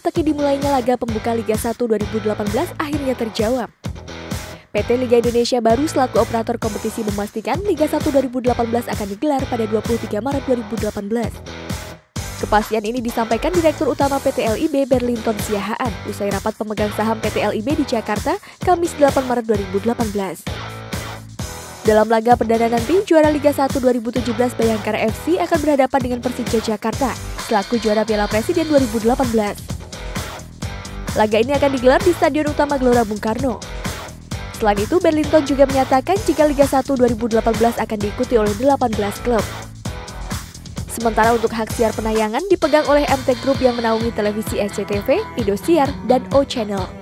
teka-teki dimulainya laga pembuka Liga 1 2018 akhirnya terjawab. PT Liga Indonesia baru selaku operator kompetisi memastikan Liga 1 2018 akan digelar pada 23 Maret 2018. Kepastian ini disampaikan Direktur Utama PT LIB Berlinton Siahaan usai rapat pemegang saham PT LIB di Jakarta Kamis 8 Maret 2018. Dalam laga perdana nanti, juara Liga 1 2017 Bayangkara FC akan berhadapan dengan Persija Jakarta selaku juara Piala Presiden 2018. Laga ini akan digelar di Stadion Utama Gelora Bung Karno. Selain itu, Berlinton juga menyatakan jika Liga 1 2018 akan diikuti oleh 18 klub. Sementara untuk hak siar penayangan dipegang oleh MT Group yang menaungi televisi SCTV, Indosiar, dan O Channel.